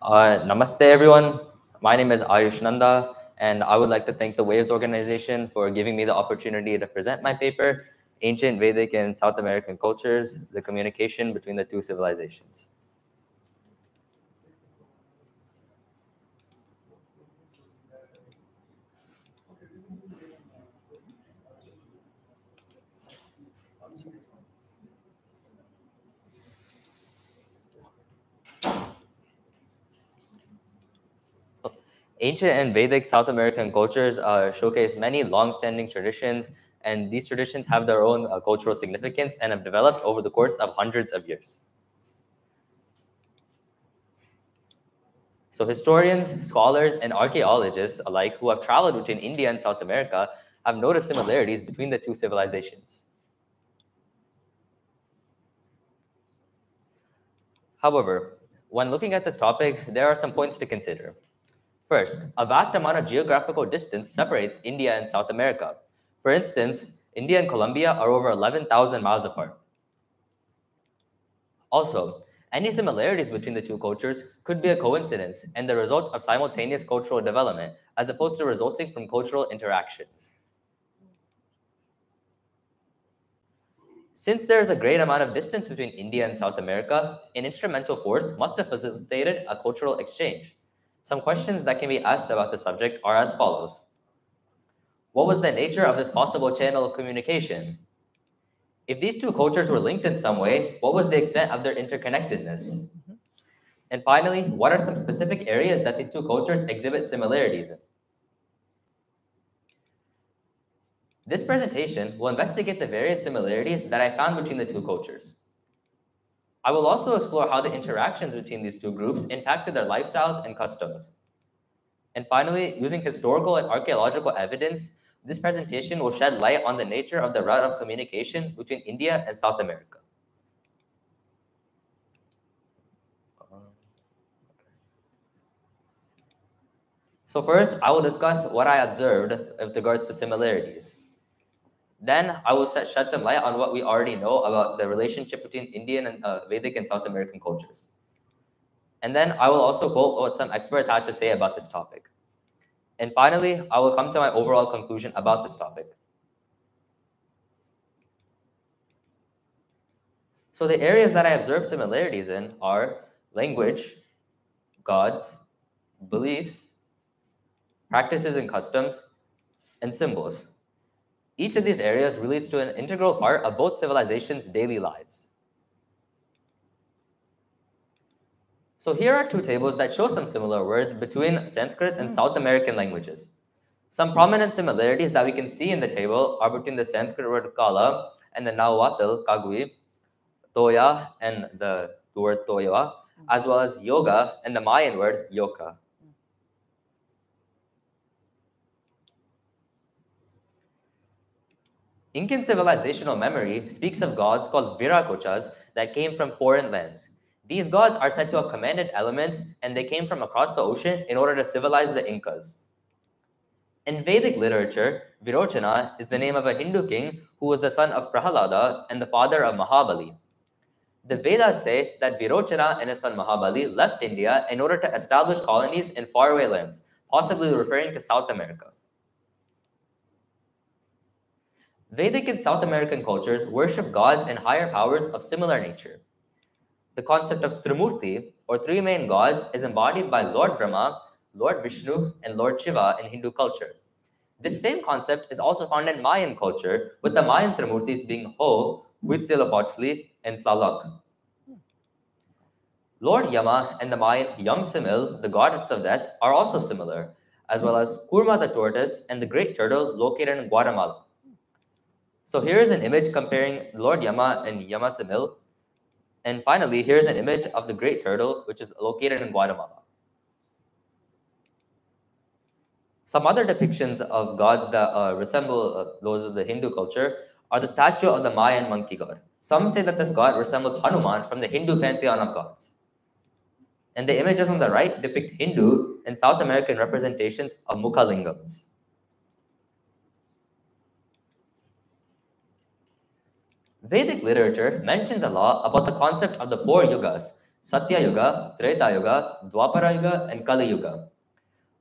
Uh, namaste, everyone. My name is Ayush Nanda, and I would like to thank the Waves organization for giving me the opportunity to present my paper, Ancient Vedic and South American Cultures, the Communication Between the Two Civilizations. Ancient and Vedic South American cultures uh, showcase many long-standing traditions, and these traditions have their own uh, cultural significance and have developed over the course of hundreds of years. So historians, scholars, and archaeologists alike who have traveled between India and South America have noted similarities between the two civilizations. However, when looking at this topic, there are some points to consider. First, a vast amount of geographical distance separates India and South America. For instance, India and Colombia are over 11,000 miles apart. Also, any similarities between the two cultures could be a coincidence and the result of simultaneous cultural development as opposed to resulting from cultural interactions. Since there is a great amount of distance between India and South America, an instrumental force must have facilitated a cultural exchange. Some questions that can be asked about the subject are as follows. What was the nature of this possible channel of communication? If these two cultures were linked in some way, what was the extent of their interconnectedness? And finally, what are some specific areas that these two cultures exhibit similarities in? This presentation will investigate the various similarities that I found between the two cultures. I will also explore how the interactions between these two groups impacted their lifestyles and customs. And finally, using historical and archaeological evidence, this presentation will shed light on the nature of the route of communication between India and South America. So first, I will discuss what I observed with regards to similarities. Then I will set, shed some light on what we already know about the relationship between Indian and uh, Vedic and South American cultures. And then I will also quote what some experts had to say about this topic. And finally, I will come to my overall conclusion about this topic. So the areas that I observe similarities in are language, gods, beliefs, practices and customs, and symbols. Each of these areas relates to an integral part of both civilizations' daily lives. So here are two tables that show some similar words between Sanskrit and South American languages. Some prominent similarities that we can see in the table are between the Sanskrit word kala and the Nahuatl kagui, toya and the word toya, as well as yoga and the Mayan word yoka. Incan civilizational memory speaks of gods called Viracochas that came from foreign lands. These gods are said to have commanded elements and they came from across the ocean in order to civilize the Incas. In Vedic literature, Virochana is the name of a Hindu king who was the son of Prahalada and the father of Mahabali. The Vedas say that Virochana and his son Mahabali left India in order to establish colonies in faraway lands, possibly referring to South America. Vedic and South American cultures worship gods and higher powers of similar nature. The concept of Trimurti, or three main gods, is embodied by Lord Brahma, Lord Vishnu, and Lord Shiva in Hindu culture. This same concept is also found in Mayan culture, with the Mayan Trimurtis being Ho, Huitzilopochtli, and Tlaloc. Lord Yama and the Mayan Yam Simil, the goddess of death, are also similar, as well as Kurma the tortoise and the great turtle located in Guatemala. So here is an image comparing Lord Yama and Yama Simil. And finally, here's an image of the great turtle, which is located in Guatemala. Some other depictions of gods that uh, resemble uh, those of the Hindu culture are the statue of the Mayan monkey god. Some say that this god resembles Hanuman from the Hindu pantheon of gods. And the images on the right depict Hindu and South American representations of Mukhalingams. Vedic literature mentions a lot about the concept of the four yugas, Satya Yuga, Treta Yuga, Dwapara Yuga, and Kali Yuga.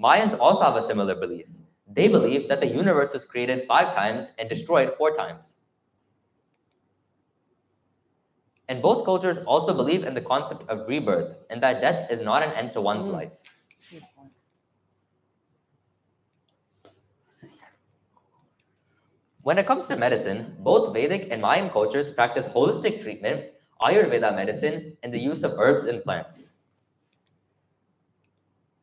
Mayans also have a similar belief. They believe that the universe was created five times and destroyed four times. And both cultures also believe in the concept of rebirth and that death is not an end to one's Mm. life. Good point. When it comes to medicine, both Vedic and Mayan cultures practice holistic treatment, Ayurveda medicine, and the use of herbs and plants.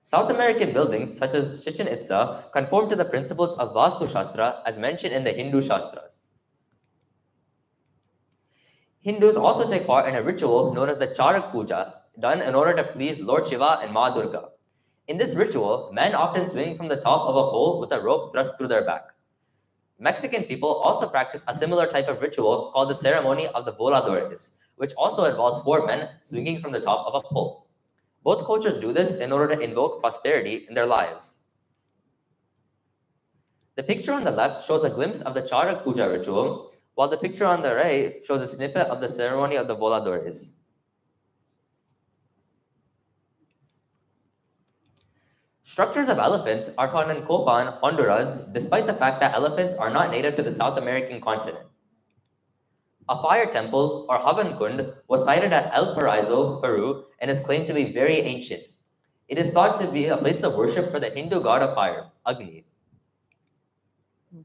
South American buildings, such as Chichen Itza, conform to the principles of Vastu Shastra as mentioned in the Hindu Shastras. Hindus also take part in a ritual known as the Charak Puja, done in order to please Lord Shiva and Ma Durga. In this ritual, men often swing from the top of a pole with a rope thrust through their back. Mexican people also practice a similar type of ritual called the ceremony of the voladores, which also involves four men swinging from the top of a pole. Both cultures do this in order to invoke prosperity in their lives. The picture on the left shows a glimpse of the Charak Puja ritual, while the picture on the right shows a snippet of the ceremony of the voladores. Structures of elephants are found in Copan, Honduras, despite the fact that elephants are not native to the South American continent. A fire temple, or Havan Kund, was sited at El Paraiso, Peru, and is claimed to be very ancient. It is thought to be a place of worship for the Hindu god of fire, Agni.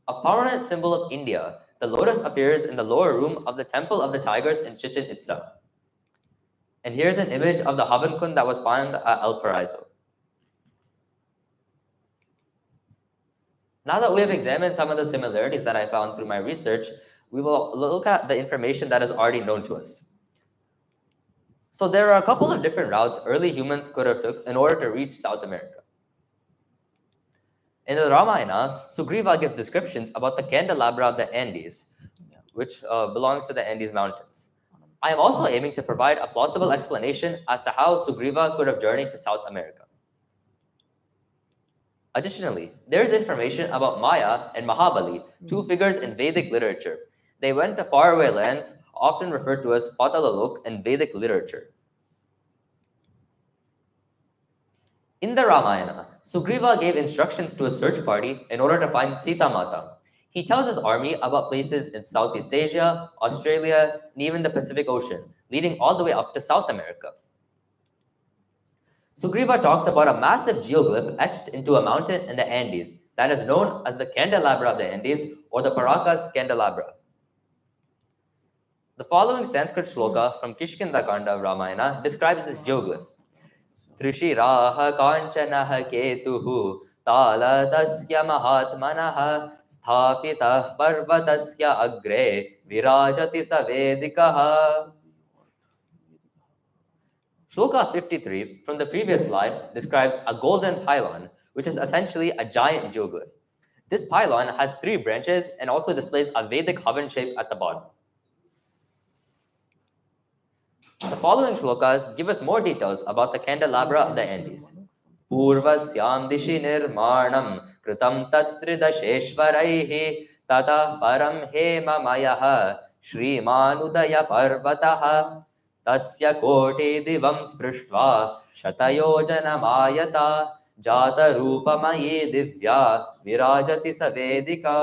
A prominent symbol of India, the lotus appears in the lower room of the Temple of the Tigers in Chichen Itza. And here's an image of the Havan Kund that was found at El Paraiso. Now that we have examined some of the similarities that I found through my research, we will look at the information that is already known to us. So there are a couple of different routes early humans could have took in order to reach South America. In the Ramayana, Sugriva gives descriptions about the candelabra of the Andes, which uh, belongs to the Andes Mountains. I am also aiming to provide a plausible explanation as to how Sugriva could have journeyed to South America. Additionally, there is information about Maya and Mahabali, two hmm. figures in Vedic literature. They went to faraway lands, often referred to as Patalalok in Vedic literature. In the Ramayana, Sugriva gave instructions to a search party in order to find Sita Mata. He tells his army about places in Southeast Asia, Australia, and even the Pacific Ocean, leading all the way up to South America. Sugriva talks about a massive geoglyph etched into a mountain in the Andes that is known as the Candelabra of the Andes or the Paracas Candelabra. The following Sanskrit shloka from Kishkindakanda of Ramayana describes this geoglyph. Trishiraha kanchanaha ketuhu taladasya mahatmanaha sthapitah parvatasya agre virajati savedikaha. Shloka 53 from the previous slide describes a golden pylon, which is essentially a giant geoglyph. This pylon has three branches and also displays a Vedic oven shape at the bottom. The following shlokas give us more details about the candelabra of the Andes. Kritam tatridasheshvaraihi tata param hema mayaha shrimanudaya parvataha तस्य कोटिदिवं स्पृष्ट्वा शतयोजनमायता जातरूपमयी दिव्या विराजति स वेदिका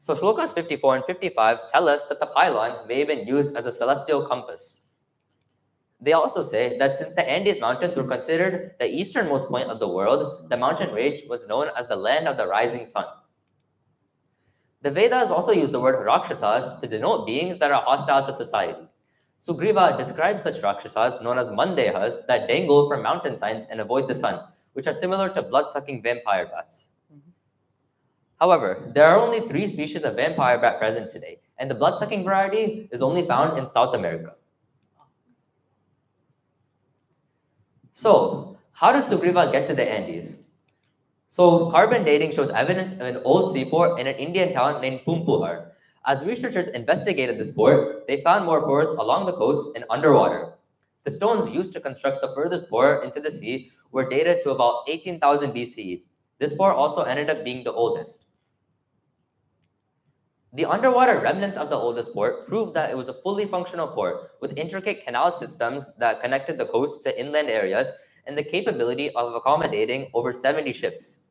So shlokas 54 and 55 tell us that the pylon may have been used as a celestial compass. They also say that since the Andes Mountains were considered the easternmost point of the world, the mountain range was known as the land of the rising sun. The Vedas also use the word Rakshasas to denote beings that are hostile to society. Sugriva describes such Rakshasas known as Mandehas that dangle from mountain signs and avoid the sun, which are similar to blood sucking vampire bats. Mhm. However, there are only three species of vampire bat present today, and the blood sucking variety is only found in South America. So, how did Sugriva get to the Andes? So, carbon dating shows evidence of an old seaport in an Indian town named Pumpuhar. As researchers investigated this port, they found more ports along the coast and underwater. The stones used to construct the furthest port into the sea were dated to about 18,000 BCE. This port also ended up being the oldest. The underwater remnants of the oldest port proved that it was a fully functional port with intricate canal systems that connected the coast to inland areas and the capability of accommodating over 70 ships.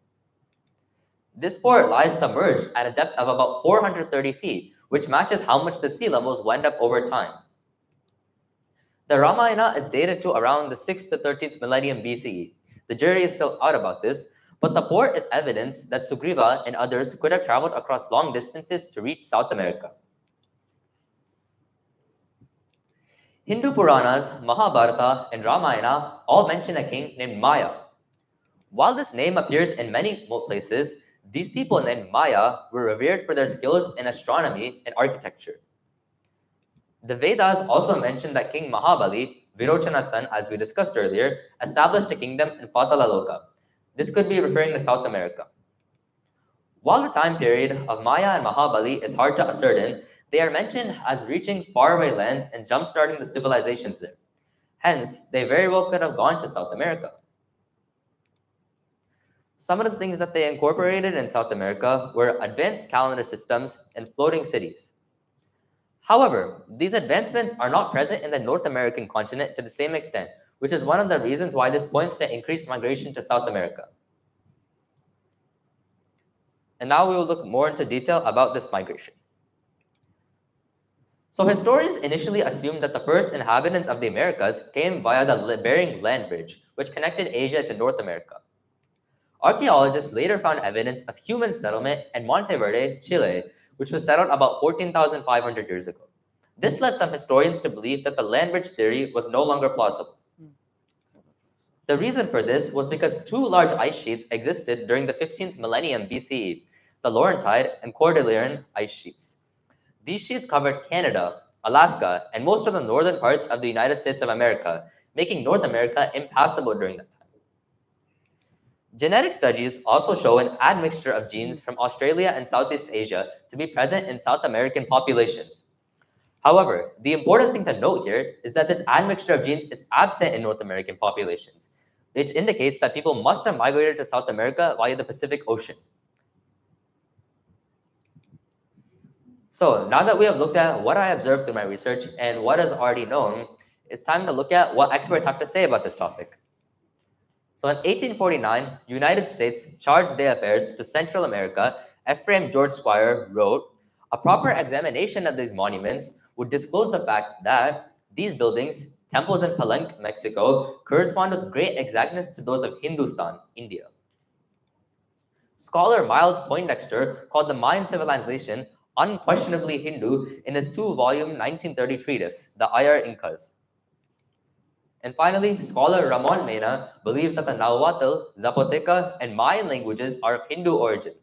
This port lies submerged at a depth of about 430 feet, which matches how much the sea levels went up over time. The Ramayana is dated to around the 6th to 13th millennium BCE. The jury is still out about this, but the port is evidence that Sugriva and others could have traveled across long distances to reach South America. Hindu Puranas, Mahabharata, and Ramayana all mention a king named Maya. While this name appears in many places, these people named Maya were revered for their skills in astronomy and architecture. The Vedas also mention that King Mahabali, Virochana's son, as we discussed earlier, established a kingdom in Patalaloka. This could be referring to South America. While the time period of Maya and Mahabali is hard to ascertain, they are mentioned as reaching faraway lands and jump-starting the civilizations there. Hence, they very well could have gone to South America. Some of the things that they incorporated in South America were advanced calendar systems and floating cities. However, these advancements are not present in the North American continent to the same extent, which is one of the reasons why this points to increased migration to South America. And now we will look more into detail about this migration. So historians initially assumed that the first inhabitants of the Americas came via the Bering Land Bridge, which connected Asia to North America. Archaeologists later found evidence of human settlement in Monteverde, Chile, which was settled about 14,500 years ago. This led some historians to believe that the land bridge theory was no longer plausible. The reason for this was because two large ice sheets existed during the 15th millennium BCE, the Laurentide and Cordilleran ice sheets. These sheets covered Canada, Alaska, and most of the northern parts of the United States of America, making North America impassable during that time. Genetic studies also show an admixture of genes from Australia and Southeast Asia to be present in South American populations. However, the important thing to note here is that this admixture of genes is absent in North American populations, which indicates that people must have migrated to South America via the Pacific Ocean. So now that we have looked at what I observed through my research and what is already known, it's time to look at what experts have to say about this topic. So in 1849, United States Charged chargé d'affaires to Central America, Ephraim George Squier wrote, a proper examination of these monuments would disclose the fact that these buildings, temples in Palenque, Mexico, correspond with great exactness to those of Hindustan, India. Scholar Miles Poindexter called the Mayan civilization unquestionably Hindu in his two-volume 1930 treatise, The Ayar Incas. And finally, scholar Ramon Mena believes that the Nahuatl, Zapoteca, and Mayan languages are of Hindu origin.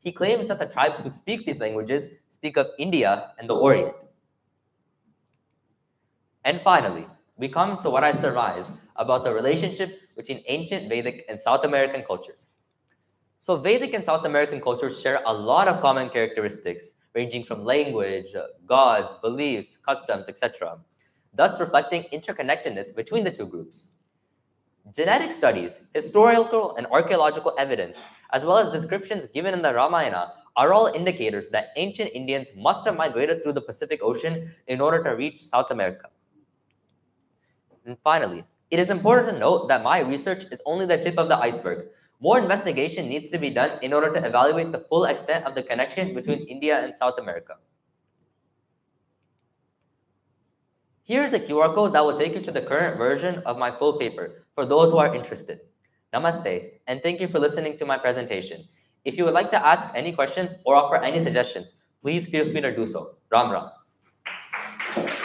He claims that the tribes who speak these languages speak of India and the Orient. And finally, we come to what I surmise about the relationship between ancient Vedic and South American cultures. So Vedic and South American cultures share a lot of common characteristics, ranging from language, uh, gods, beliefs, customs, etc thus reflecting interconnectedness between the two groups. Genetic studies, historical and archaeological evidence, as well as descriptions given in the Ramayana are all indicators that ancient Indians must have migrated through the Pacific Ocean in order to reach South America. And finally, it is important to note that my research is only the tip of the iceberg. More investigation needs to be done in order to evaluate the full extent of the connection between India and South America. Here's a QR code that will take you to the current version of my full paper for those who are interested. Namaste, and thank you for listening to my presentation. If you would like to ask any questions or offer any suggestions, please feel free to do so. Ram Ram.